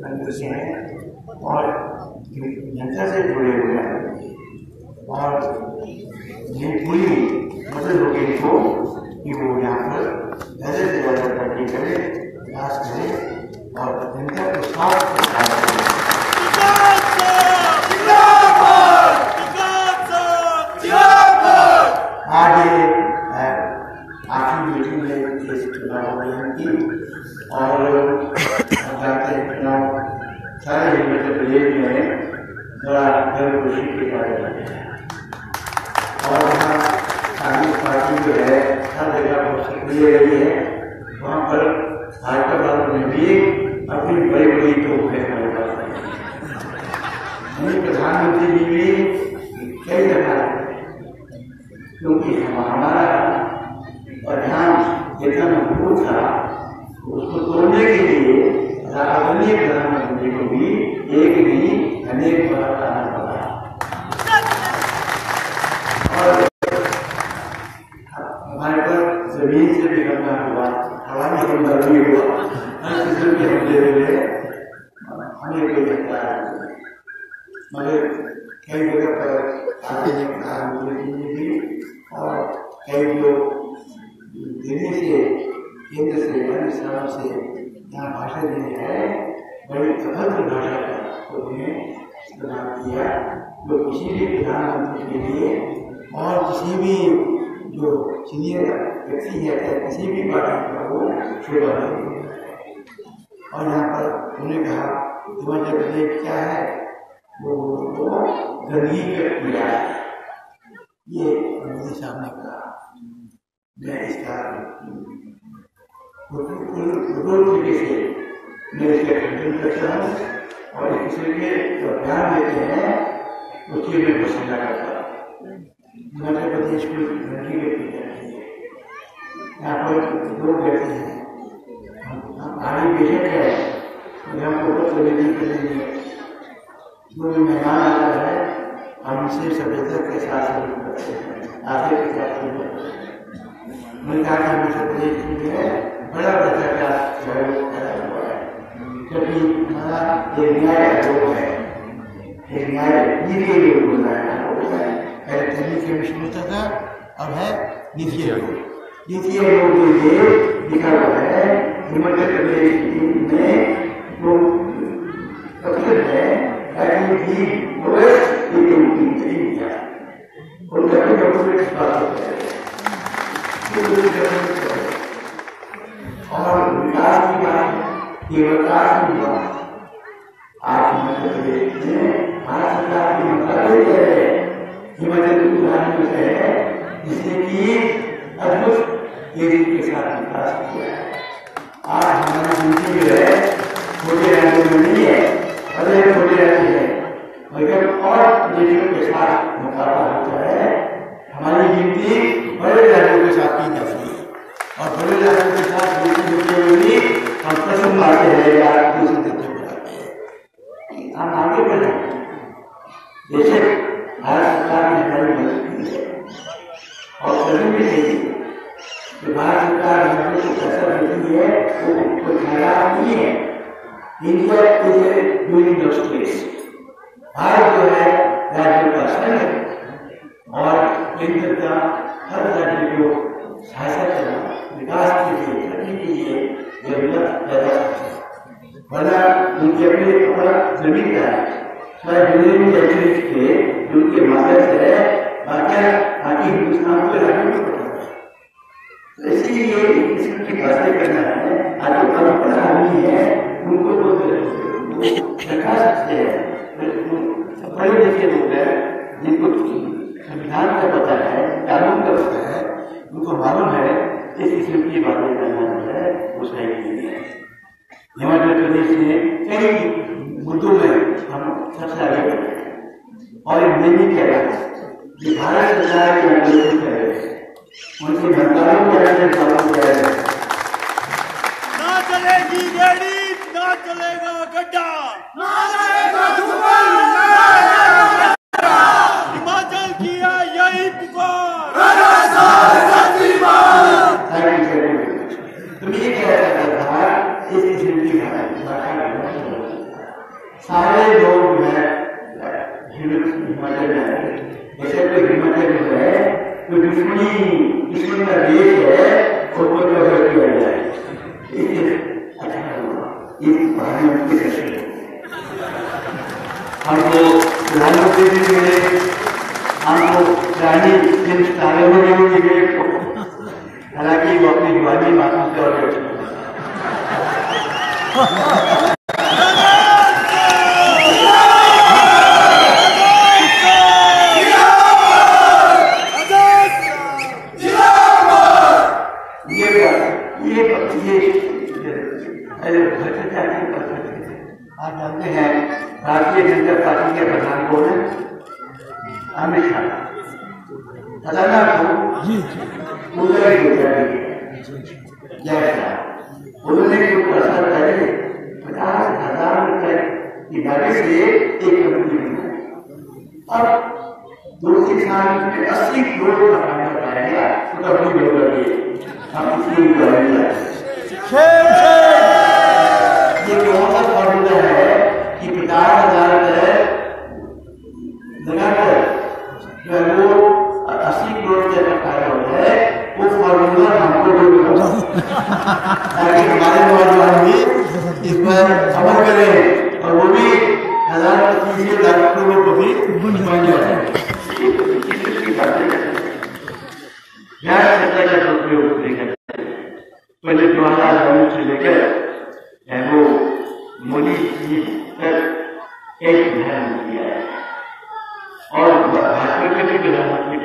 मंत्र से हैं और जनता से जुड़े हुए हैं और ये पूरी मदद होगी इनको कि वो यहाँ पर ज़्यादा से ज़्यादा तरक्की करे प्रयास करे और जनता को साफ़ आज ये आखिरी मीटिंग में इस चुनाव की और चुनाव सारे मध्य प्रदेश में बड़ा गर्व के बारे में और यहाँ कांग्रेस पार्टी जो है, हर जगह बहुत सक्रिय रही है। वहाँ पर भाजपा वालों ने भी अपनी बड़ी बड़ी तो है हमारे पास वहीं प्रधानमंत्री जी भी कई जगह क्योंकि हमारा और ध्यान जितना मज़बूत था उसको तोड़ने के लिए आदरणीय प्रधानमंत्री को भी एक नहीं अनेक बार आना पड़ा और हमारे पर ज़मीन से भी हमला हुआ हमें कोई जगह पर आते भी। और कई जो दिल्ली से केंद्र से अन्य स्थानों से यहाँ भाषा देने आए बड़ी अभद्र भाषा का इस्तेमाल किया। जो किसी भी प्रधानमंत्री के लिए और किसी भी जो सीनियर व्यक्ति है या किसी भी पार्टी का शोभा नहीं और यहाँ पर उन्होंने कहा हिमाचल प्रदेश क्या है? वो वो गंदगी का कीड़ा है। ये मोदी साहब ने कहा। मैं इसका से मैं इसका खंडन करता हूँ और इस किस्म के जो ध्यान देते हैं, उसकी मैं प्रशंसा करता हूँ। मध्य प्रदेश में व्यक्ति जाती है। यहाँ पर लोग रहते हैं। आगे बेशक है यहाँ फ़ोटो खरीदी के लिए। भी मेहमान आता है, हम उसे सभ्यता के साथ हैं आगे के साथ मैंने कहा कि हिमाचल प्रदेश में है बड़ा भ्रष्टाचार है फैला हुआ है। क्योंकि हमारा ये न्याय आयोग है। ये न्याय नीति आयोग होता है। पहले कमीशन होता था, अब है नीति आयोग नीति आयोग के लिए लिखा हुआ है, हिमाचल प्रदेश में वो सबसे है ताकि भी लोएस्ट इंडिया उनका भी डॉक्यूमेंट पास होता है, और विकास की बात, ये विकास की बात, आज हिमाचल प्रदेश में भारत सरकार की मंत्रालय है। हिमाचल प्रदेश है जिसने की अद्भुत तेज़ी के साथ विकास किया आज हमारी ज़िंदगी जो है छोटे राज्यों में नहीं है अरे छोटे राज्य है, मगर और देशों के साथ मुकाबला होता है। हमारी गिनती बड़े राज्यों के साथ की जाती है। और बड़े राज्यों के साथ गिनती हम प्रथम पाते हैं जो है सही नहीं है हिमाचल प्रदेश में कई मुद्दों में हम सबसे आगे बढ़े और मैं नहीं कह रहा कि भारत सरकार के आंदोलन कर रहे हैं उनके मंत्रालयों के अंदर काम किया है? ना चलेगी रेडी ना चलेगा गड्ढा हिमाचल किया यही पुकार तो ये कह रहा था इस सारे लोग जो है हिमाचल में आए जैसे कोई हिमाचल जो है कोई दुश्मनी दुश्मन का देश है और कोई कबर किया जाए इसलिए अच्छा हुआ ये प्रधानमंत्री कैसे हमको प्रधानमंत्री जी मिले हमको रानी जिन सारे में भी मिले हालाँकि वो अपनी जवानी मासूम से और बैठे ये बात- ये बात- ये अरे भ्रष्टाचार की बात करते हैं। आप जानते हैं भारतीय जनता पार्टी के प्रधान कौन है? अमित शाह। खतरनाक हो। उन्होंने जो प्रसाद पहले पचास हज़ार रुपए की गाड़ी से एक कंपनी बनाई अब दो तीन साल में अस्सी करोड़ का काम कराया तो कंपनी बंद कर दी हम करेंगे है पचास हज़ार है वो अस्सी है हमको हमारे नौजवान भी इस अमल करें और वो भी हज़ार पच्चीस लाख को भी बन जाए गैर सत्ता का उपयोग लेकर पहले जवाहरलाल नेहरू से लेकर है वो मोदी जी एक प्रधानमंत्री आया और के प्रधानमंत्री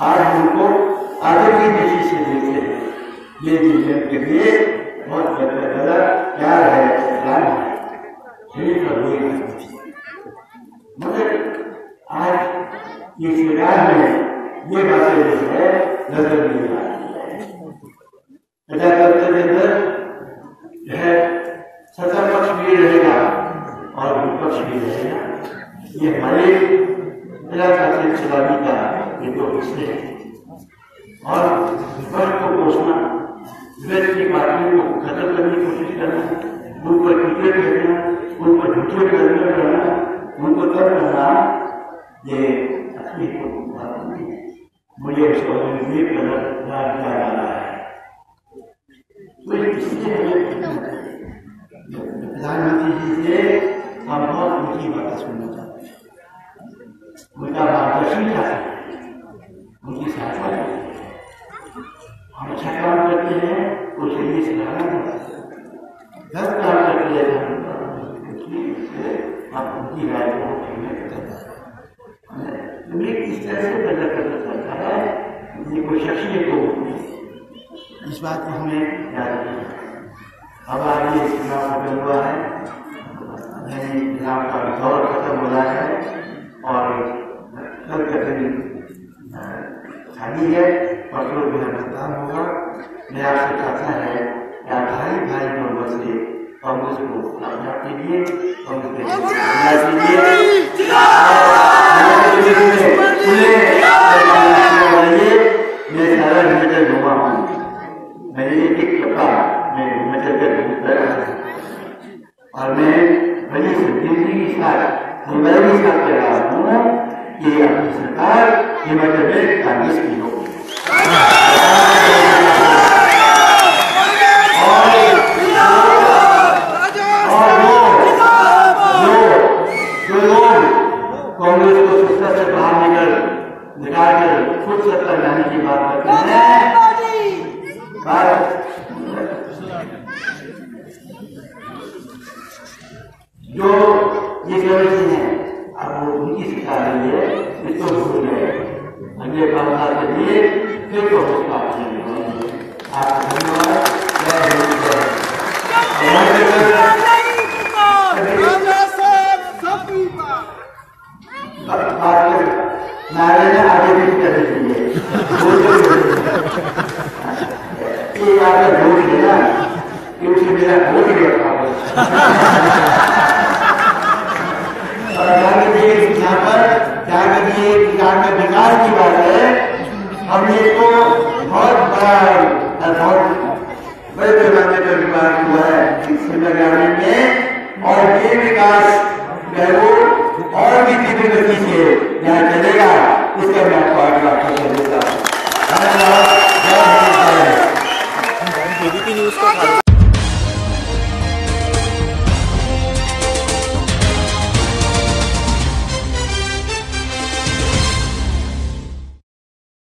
आज उनको आगे की दृष्टि से देखते हैं। ये जीवन के लिए बहुत है है। मगर आज सरकार में ये बातें जो है नज़र नहीं और विपक्ष को पोषना विपक्ष की पार्टियों को खत्म करने की कोशिश करना, उन पर टीके करना उन पर झूठे करना करना उनको तब करना, ये असली को मुझे इसको ये याद किया जा रहा है प्रधानमंत्री जी से हम बहुत ऊँची बातें सुनना चाहते हैं। उनका मार्गदर्शन चाहते हैं? उनकी सहायता चाहते हैं? अच्छा काम करते हैं, उसे भी सराहना करते हैं। गलत काम करते हैं हम उनकी राय को तरह से पैदा करना चाहता है, ये कोई शख्सियत को इस बात को हमें याद रखना अब आगे चुनाव खत्म हुआ है। यानी चुनाव का दौर खत्म हो रहा है और कल का दिन खाली है। परसों जो है होगा। मैं आपसे चाहता है। आप भाई भाई कांग्रेस को कीजिए, कांग्रेस को आज्ञा कीजिए। मैं सारा हिमाचल घूमा मैंने एक एक कपड़ा मैं हिमाचल का घूमता रहा और मैं बड़ी के साथ हिमालय के साथ कह रहा हूँ। कि अपनी सरकार हिमाचल में कांग्रेस की होगी। और बाहर निकल निकाल कर खुद सत्ता लाने की बात जो ये समझते हैं अब वो उनकी शिक्षा है। इसको भूल गए अगले पाँच के लिए फिर तो उसका धन्यवाद नारायण आगे भी कर दीजिए ये आपका वोट है ना कि उसे मेरा वोट गया गति से यहाँ चलेगा उसका मैं आपको आगे आपको